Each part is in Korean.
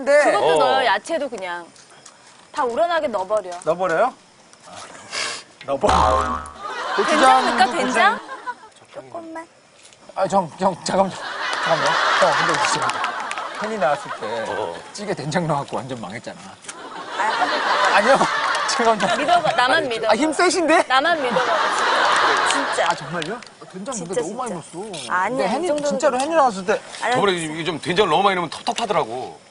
근데 그것도 어. 넣어요. 야채도 그냥 다 우러나게 넣어버려. 넣어버려요? 된장 고추장 넣을까? 된장? 조금만. 아, 정, 정, 잠깐만. 잠깐만요. 형, 근데 진짜 팬이 나왔을 때 어. 찌개 된장 넣어갖고 완전 망했잖아. 아? 아니요. 잠깐만. 믿어봐. 나만 믿어. 아, 힘 세신데? 나만 믿어봐. 진짜. 아, 정말요? 된장 진짜, 근데 너무 많이 진짜. 넣었어. 아니야, 근데 이 hen이, 정도는 진짜로 헨이 나왔을 때 저번에 이게 좀 된장을 너무 많이 넣으면 텁텁하더라고.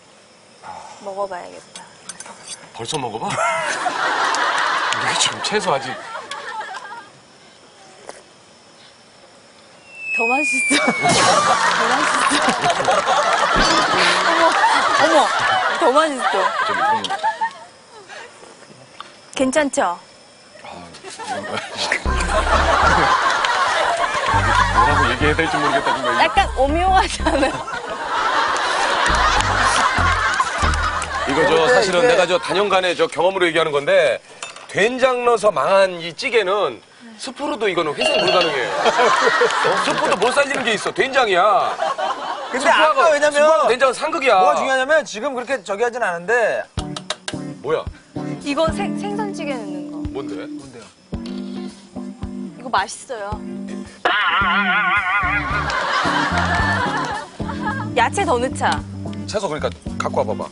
먹어봐야겠다. 벌써 먹어봐? 이게 좀 채소 아직. 더 맛있어. 더 맛있어. 어머, 어머, 더 맛있어. 저기 그럼 괜찮죠? 뭐라고 얘기해야 될지 모르겠다 정말. 약간 오묘하잖아요. 이거 저 근데 사실은 이게- 내가 저 단연간의 저 경험으로 얘기하는 건데 된장 넣어서 망한 이 찌개는 스프로도 이거는 회생 불가능해요. 어, 스프도 못 살리는 게 있어. 된장이야. 근데 아까 왜냐면 스프하고 된장은 상극이야. 뭐가 중요하냐면 지금 그렇게 저기 하진 않은데 뭐야? 이거 생, 생선찌개 넣는 거. 뭔데? 뭔데요? 이거 맛있어요. 야채 더 넣자. 채소 그러니까 갖고 와봐봐.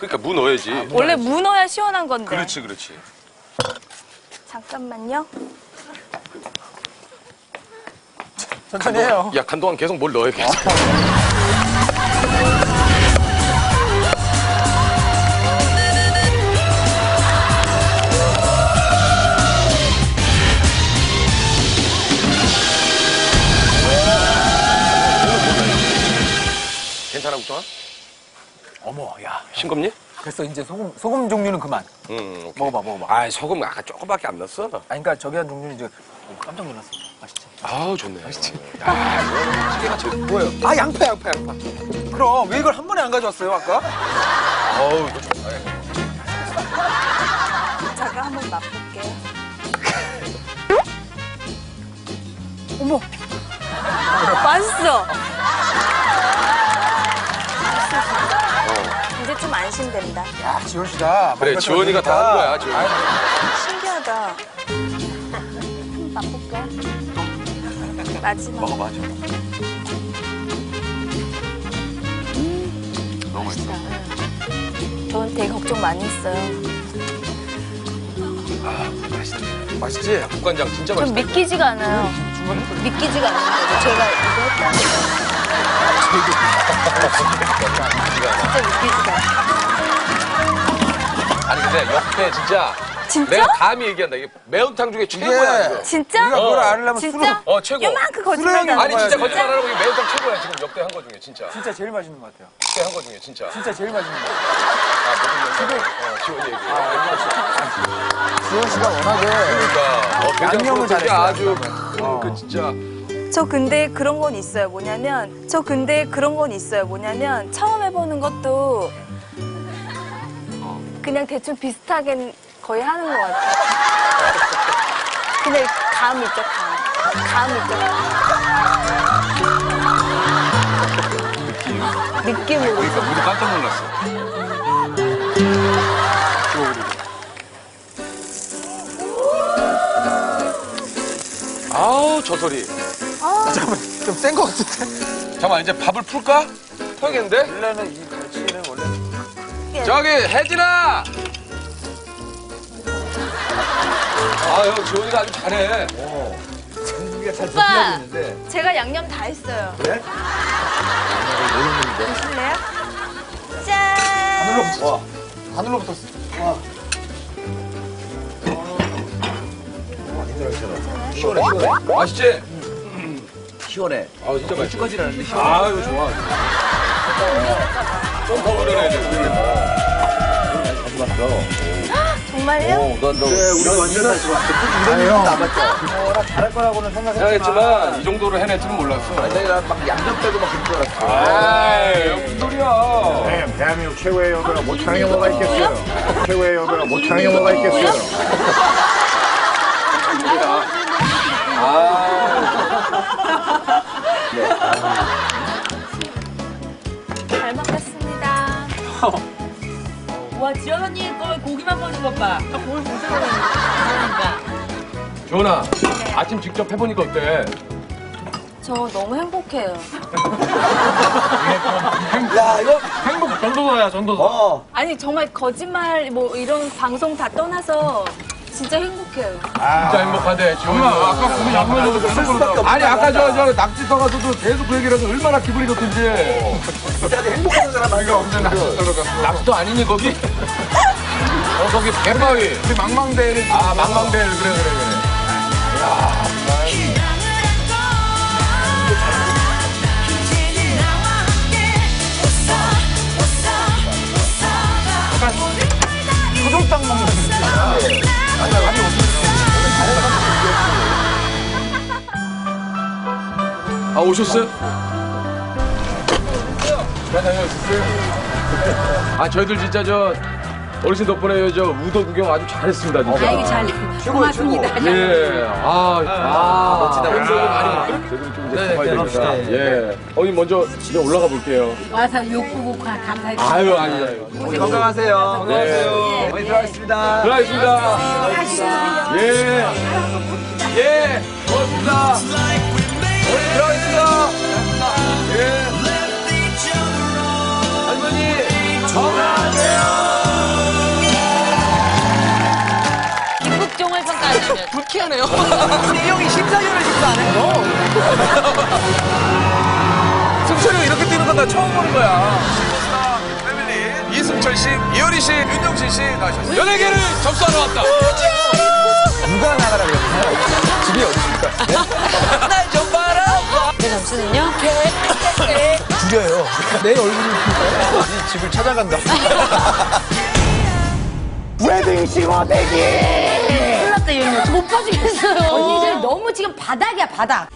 그러니까 무 넣어야지. 원래 무 넣어야 시원한 건데. 그렇지, 그렇지. 잠깐만요. 천천히 해요. 야, 간동안 계속 뭘 넣어야겠어. 싱겁니? 그래서 이제 소금 소금 종류는 그만. 응, 오케이. 먹어봐, 먹어봐. 아, 소금 아까 조금밖에 안 넣었어. 아니, 그러니까 저기 한 종류는 이제 오, 깜짝 놀랐어. 맛있지? 아우, 좋네. 맛있지? 야, 이거 찌개가 제일 뭐예요? 아, 양파, 양파, 양파. 그럼 왜 이걸 한 번에 안 가져왔어요, 아까? 어우, 이거 좋다. 제가 한번 맛볼게. 어머. 맛있어. 좀 안심된다. 야, 지원 씨다. 그래, 지원이가 다. 하는 거야, 지원이. 아이, 신기하다. 맛볼게. 마지막. 먹어봐, 저. 너무 맛있어. 전 되게 걱정 많이 했어요. 맛있지? 국간장 진짜 전 맛있다. 믿기지가 않아요. 믿기지가 않아요. 제가 이거 했다는 거. 진짜 않아요. 아니, 근데 역대 진짜. 진짜? 내가 감히 얘기한다. 이게 매운탕 중에 최고야, 지금. 진짜? 우리가 그걸 어. 알려면 진짜? 어, 최고. 요만큼 거짓말 아니, 진짜 먹어야지. 거짓말 안 하고 이게 매운탕 최고야, 지금 역대 한 거 중에, 진짜. 진짜 제일 맛있는 것 같아요. 역대 한 거 중에, 진짜. 진짜 제일 맛있는 것 같아요. 아, 모든 영상. 어, 지원 얘기. 지원 씨가 워낙에 그러니까. 어, 굉장히 양념을 잘했어요, 아주, 어. 그, 진짜. 저 근데 그런 건 있어요. 뭐냐면 저 근데 그런 건 있어요. 뭐냐면 처음 해보는 것도 그냥 대충 비슷하게 거의 하는 것 같아요. 근데 감 있죠, 감. 감 있죠. 느낌. 느낌으로. 그러니까 깜짝 놀랐어. 아우, 저 소리. 잠깐만 좀센것 같은데. 잠깐만, 이제 밥을 풀까? 터야겠는데? 원래는 이 갈치는 원래 저기, 혜진아! 아, 형, 지원이가 아주 잘해. 잘 오빠! 제가 양념 다 했어요. 그래? 보실래요? 짠! 하늘로 붙었어. 하늘로 붙었어. 와. 시원해, 시원해. 맛있지? 시원해. 아, 진짜 맛있어. 끝까지는 않는데 시원해. 아, 이거 좋아. 좀더 우려내야 돼. 가져갔어. 정말 정말요? 너, 너, 우리 완전 다시 왔어. 이런 일도 남았죠? 잘할 거라고는 생각했지만. 이 정도로 해낼 줄은 몰랐어. 아니, 내가 막 양념 빼고 막 그런 줄 알았어. 아이, 무슨 소리야. 네, 대한민국 최고의 여배우가 못하는 영화가 있겠어요. 최고의 여배우가 못하는 영화가 있겠어요. 잘 먹겠습니다. 와 지연 언니 거 고기만 먹는 것 봐. 뭘 무슨 그러니까. 전아, 아침 직접 해보니까 어때? 저 너무 행복해요. 야, 이거, 행복 전도사야, 전도사. 어. 아니 정말 거짓말 뭐 이런 방송 다 떠나서 진짜 행복해요. 진짜 행복하대, 지원이. 아까 그거 양면으로 쓸 수밖에 없는 아니, 아까 저, 저, 낙지 떠가서도 계속 그 얘기를 해서 얼마나 기분이 좋던지. 진짜 행복한 사람 아니야. 낙지도 아니니, 거기? 어, 거기 갯바위. 망망대를. 아, 망망대를, 그래, 그래, 그래. 소 아, 오셨어요? 잘 다녀오셨어요? 아, 저희들 진짜 저, 어르신 덕분에 저 우도 구경 아주 잘했습니다, 진짜. 아이고 잘 고맙습니다. 예. 아, 아, 멋지다, 행복을 멋지다. 많이 저희들이 좀 이제 가봐야 되니까. 예. 어머니 먼저 이제 올라가 볼게요. 와서 욕보고 감사해. 아유, 아유, 아유. 건강하세요. 네. 어머니 들어가겠습니다. 들어가겠습니다. 예. 예. 고맙습니다. 들어가겠습니다. 예. 할머니, 건강하세요. 북종을 평가하자면 불쾌하네요. 승철이 이렇게 뛰는 건 나 처음 보는 거야. 패밀리 이승철 씨, 이효리 씨, 윤정신 씨 나오셨어요. 연예계를 접수하러 왔다. 누가 나가라 그랬나요? 집이 어디십니까? 날좀 바라봐. 제 점수는요? 줄여요. 내 얼굴을 보고 이 집을 찾아간다. 큰일 났다 이러면 못 빠지겠어요. 언니들 너무 지금 바닥이야 바닥.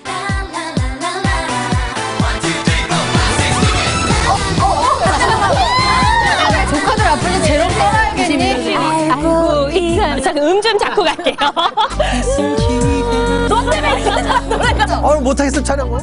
조카들 앞에서 제로 떠나야겠니? 아이고 이상. 잠깐 음좀 잡고 갈게요. 너 때문에 아 못하겠어 촬영을.